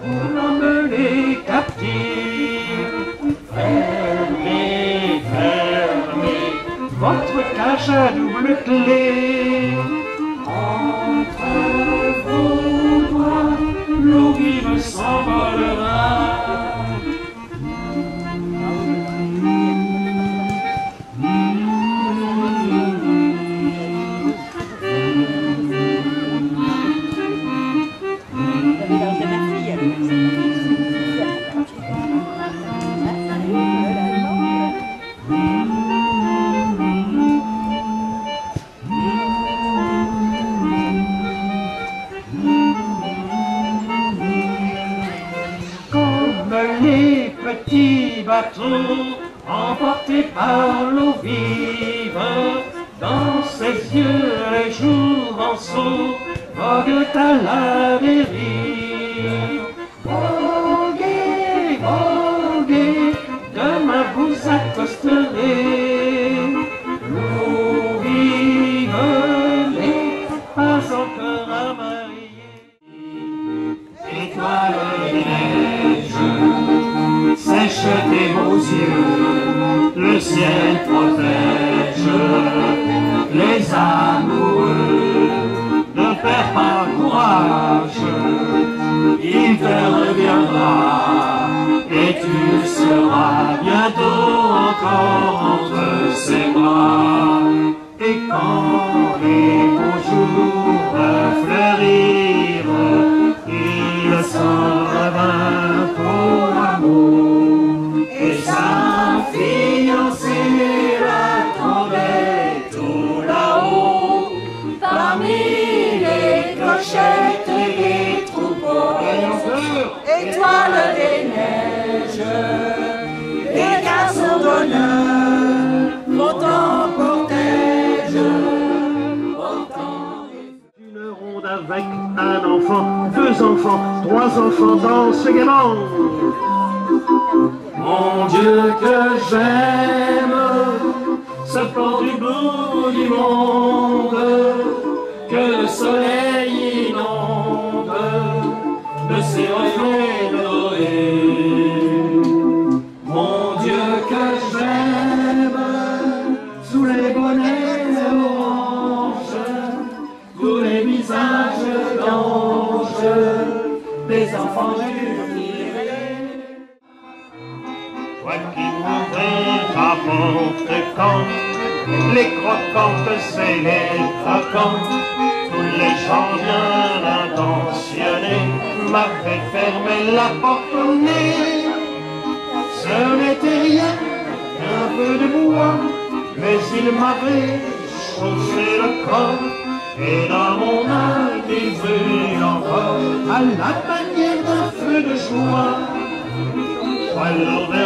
pour l'emmener captive. Fermez votre cage à double clé. Les petits bateaux emportés par l'eau vive, dans ses yeux les jours en saut voguent à la dérive. Voguez, voguez, encore entre ses bras. Et quand les beaux jours fleurirent, il s'en revint pour amour. Et sa fiancée l'attendait tout là-haut, parmi les clochettes et les troupeaux. Étoiles des neiges, avec un enfant, deux enfants, trois enfants dans ce gaiement. Mon Dieu que j'aime, ce port du bout du monde, que le soleil Toi qui m'ouvrais ta porte quand les croquantes et les croquants, tous les gens bien intentionnés m'avaient fermé la porte au nez. Ce n'était rien qu'un peu de bois, mais il m'avait chaussé le corps. Et dans mon âme il encore à la manière Follow the